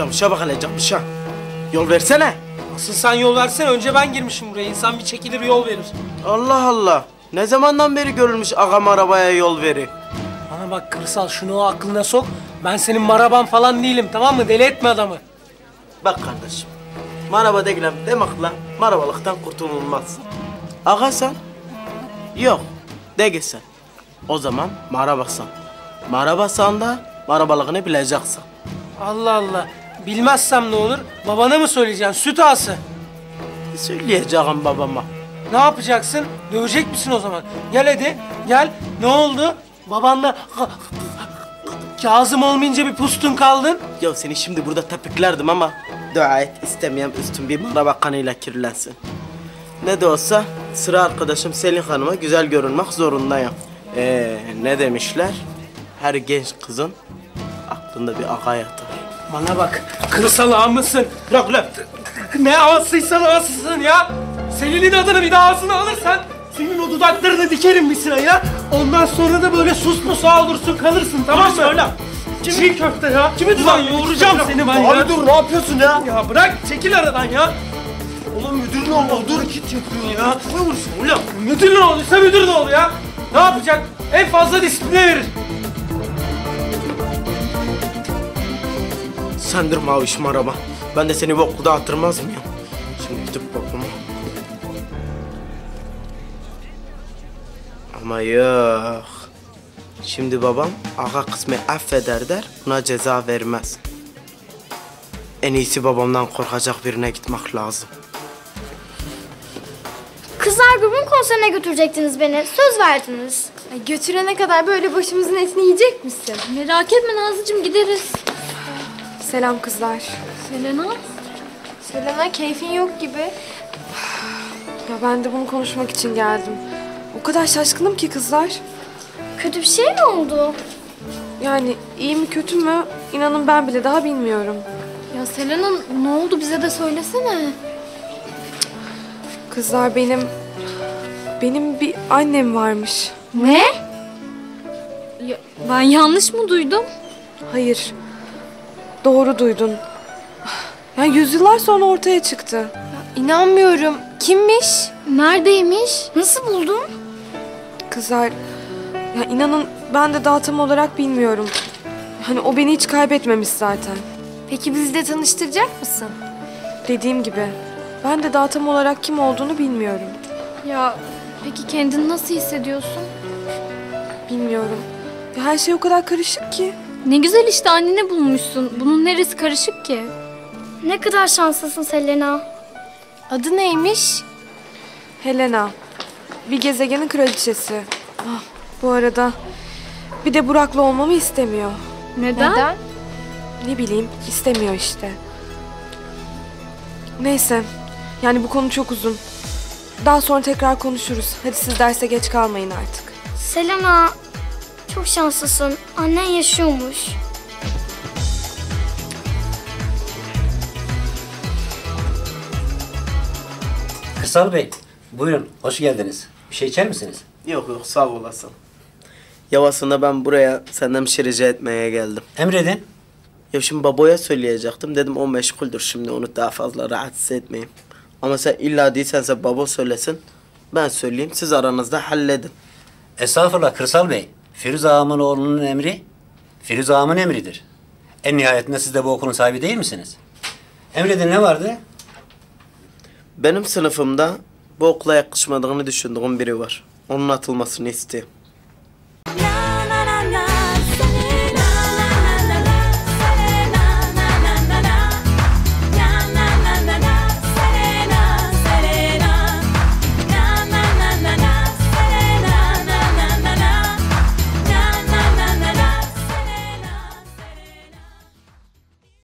Camış'a bak hele camış'a. Yol versene. Asıl sen yol versene. Önce ben girmişim buraya. İnsan bir çekilir yol verir. Allah Allah. Ne zamandan beri görülmüş ağam arabaya yol verir? Bana bak kırsal şunu aklına sok. Ben senin maraban falan değilim tamam mı? Deli etme adamı. Bak kardeşim. Maraba değilim demekle marabalıktan kurtululmaz. Ağa sen? Yok. Değilsen. O zaman marabasan. Marabasan da marabalığını bileceksin. Allah Allah. Bilmezsem ne olur? Babana mı söyleyeceksin? Süt ağası. Söyleyeceğim babama. Ne yapacaksın? Dövecek misin o zaman? Gel hadi. Gel. Ne oldu? Babanla Kazım olmayınca bir pustun kaldın. Ya seni şimdi burada tepiklerdim ama dua et istemeyem üstün bir maraba kanıyla kirlensin. Ne de olsa sıra arkadaşım Selin Hanım'a güzel görünmek zorundayım. Ee, ne demişler? Her genç kızın aklında bir ağa yatar. Bana bak. Kırsal ağa mısın? Bırak ulan. Ne ağasıysan ağasısın ya. Selin'in adını bir daha ağzına alırsan senin o dudaklarını dikerim bir sıraya. Ondan sonra da böyle sus mu sağ olursun kalırsın tamam mı? Öyle. Çiğ köfte ya. Kimi Ulan yoğuracağım seni ben ya. dur ne yapıyorsun ya? Ya bırak çekil aradan ya. Oğlum müdür ne oldu? Dur git yapıyor Ya ne vursun ulan? Müdür ne olduysa müdür ne oluyor ya? Ne yapacak? En fazla disipline verir. Sendir maviş maraba. Ben de seni bu okulda attırmaz mıyım? Şimdi gidip babama. Ama yok. Şimdi babam ağa kısmı affeder der, buna ceza vermez. En iyisi babamdan korkacak birine gitmek lazım. Kızlar grubun konserine götürecektiniz beni. Söz verdiniz. Ay, götürene kadar böyle başımızın etini yiyecek misin? Merak etme Nazlıcığım gideriz. Selam kızlar. Selena? Selena keyfin yok gibi. Ya ben de bunu konuşmak için geldim. O kadar şaşkınım ki kızlar. Kötü bir şey mi oldu? Yani iyi mi kötü mü inanın ben bile daha bilmiyorum. Ya Selena ne oldu bize de söylesene. Kızlar benim... Benim bir annem varmış. Ne? ben yanlış mı duydum? Hayır. Doğru duydun. Yani yüzyıllar sonra ortaya çıktı. İnanmıyorum. Kimmiş? Neredeymiş? Nasıl buldun? Kızlar, ya inanın ben de daha tam olarak bilmiyorum. Hani o beni hiç kaybetmemiş zaten. Peki bizi de tanıştıracak mısın? Dediğim gibi ben de daha tam olarak kim olduğunu bilmiyorum. Ya peki kendini nasıl hissediyorsun? Bilmiyorum. Ya her şey o kadar karışık ki. Ne güzel işte anneni bulmuşsun. Bunun neresi karışık ki? Ne kadar şanslısın Selena. Adı neymiş? Helena. Bir gezegenin kraliçesi. Ah, bu arada bir de Burak'la olmamı istemiyor. Neden? Ne bileyim istemiyor işte. Neyse. Yani bu konu çok uzun. Daha sonra tekrar konuşuruz. Hadi siz derse geç kalmayın artık. Selena çok şanslısın. Annen yaşıyormuş. Kırsal Bey, buyurun, hoş geldiniz. Bir şey içer misiniz? Yok yok sağ olasın. Ya aslında ben buraya senden bir şey rica etmeye geldim. Emredin. Ya şimdi baboya söyleyecektim. Dedim o meşguldür şimdi onu daha fazla rahatsız etmeyeyim. Ama sen illa değilsense babo söylesin. Ben söyleyeyim siz aranızda halledin. Estağfurullah Kırsal Bey. Firuz ağamın oğlunun emri, Firuz ağamın emridir. En nihayetinde siz de bu okulun sahibi değil misiniz? Emredin ne vardı? Benim sınıfımda bu okula yakışmadığını düşündüğüm biri var. Onun atılmasını istiyorum.